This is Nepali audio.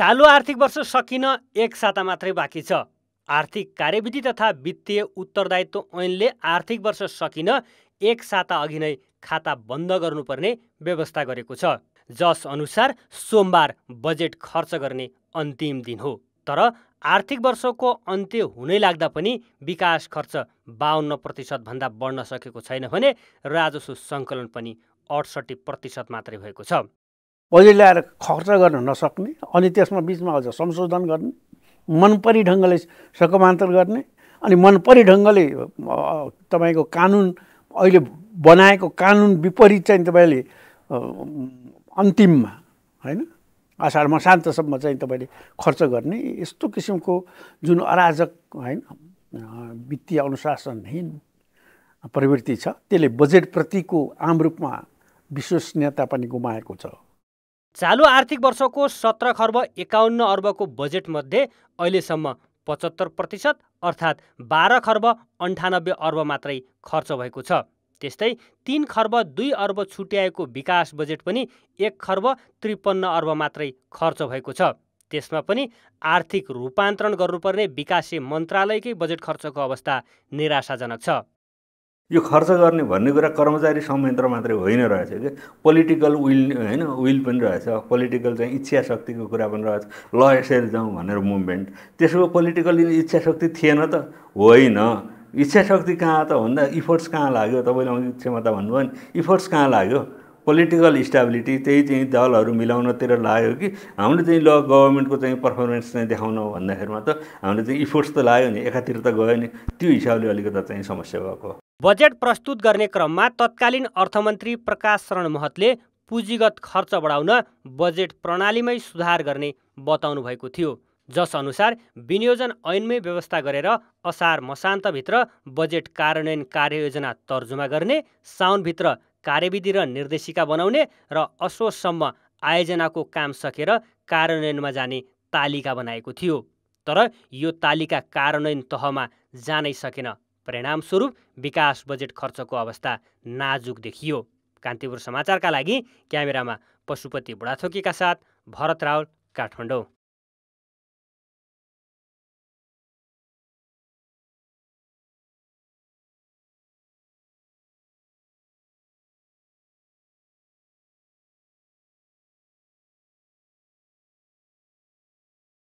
चालु आर्थिक वर्ष सकिन एक साता मात्रै बाँकी छ। आर्थिक कार्यविधि तथा वित्तीय उत्तरदायित्व ऐनले आर्थिक वर्ष सकिन एक साता अघि नै खाता बन्द गर्नुपर्ने व्यवस्था गरेको छ। जस अनुसार सोमबार बजेट खर्च गर्ने अन्तिम दिन हो। तर आर्थिक वर्षको अन्त्य हुनै लाग्दा पनि विकास खर्च बाहन्न प्रतिशतभन्दा बढ्न सकेको छैन भने राजस्व सङ्कलन पनि अडसट्ठी प्रतिशत मात्रै भएको छ। बजेट ल्याएर खर्च गर्न नसक्ने अनि त्यसमा बिचमा अझ संशोधन गर्ने मनपरी ढङ्गले सकमान्तर गर्ने अनि मनपरी ढङ्गले तपाईँको कानुन अहिले बनाएको कानुन विपरीत चाहिँ तपाईँले अन्तिममा होइन? असार मसान्तसम्म चाहिँ तपाईँले खर्च गर्ने यस्तो किसिमको जुन अराजक होइन वित्तीय अनुशासनहीन प्रवृत्ति छ त्यसले बजेटप्रतिको आम रूपमा विश्वसनीयता पनि गुमाएको छ। चालु आर्थिक वर्षको सत्र खर्ब एकाउन्न अर्बको बजेटमध्ये अहिलेसम्म पचहत्तर प्रतिशत अर्थात् बाह्र खर्ब अन्ठानब्बे अर्ब मात्रै खर्च भएको छ। त्यस्तै तिन खर्ब दुई अर्ब छुट्याएको विकास बजेट पनि एक खर्ब त्रिपन्न अर्ब मात्रै खर्च भएको छ। त्यसमा पनि आर्थिक रूपान्तरण गर्नुपर्ने विकासे मन्त्रालयकै बजेट खर्चको अवस्था निराशाजनक छ। यो खर्च गर्ने भन्ने कुरा कर्मचारी संयन्त्र मात्रै होइन रहेछ कि? पोलिटिकल विल होइन विल पनि रहेछ। पोलिटिकल चाहिँ इच्छा शक्तिको कुरा पनि रहेछ। ल यसरी जाउँ भनेर मुभमेन्ट त्यसको पोलिटिकल इच्छा शक्ति थिएन त? होइन। इच्छा शक्ति कहाँ त? भन्दा इफोर्ट्स कहाँ लाग्यो? तपाईँले अघि क्षमता भन्नुभयो नि इफोर्ट्स कहाँ लाग्यो? पोलिटिकल स्टेबिलिटी त्यही चाहिँ दलहरू मिलाउनतिर लाग्यो कि? हामीले चाहिँ ल गभर्मेन्टको चाहिँ पर्फर्मेन्स चाहिँ देखाउन भन्दाखेरिमा त हामीले चाहिँ इफोर्ट्स त लाग्यो नि एकातिर त गयो नि। त्यो हिसाबले अलिकति चाहिँ समस्या भएको बजेट प्रस्तुत गर्ने क्रममा तत्कालीन अर्थमन्त्री प्रकाश शरण महतले पुँजीगत खर्च बढाउन बजेट प्रणालीमै सुधार गर्ने बताउनु भएको थियो। जस अनुसार विनियोजन ऐनमै व्यवस्था गरेर असार मसान्तभित्र बजेट कार्यान्वयन कार्ययोजना तर्जुमा गर्ने साउनभित्र कार्यविधि र निर्देशिका बनाउने र असोजसम्म आयोजनाको काम सकेर कार्यान्वयनमा जाने तालिका बनाएको थियो। तर यो तालिका कार्यान्वयन तहमा जानै सकेन। परिणामस्वरूप विकास बजेट खर्चको अवस्था नाजुक देखियो। कान्तिपुर समाचारका लागि क्यामेरामा पशुपति बुढाथोकीका साथ भरत रावल काठमाडौँ।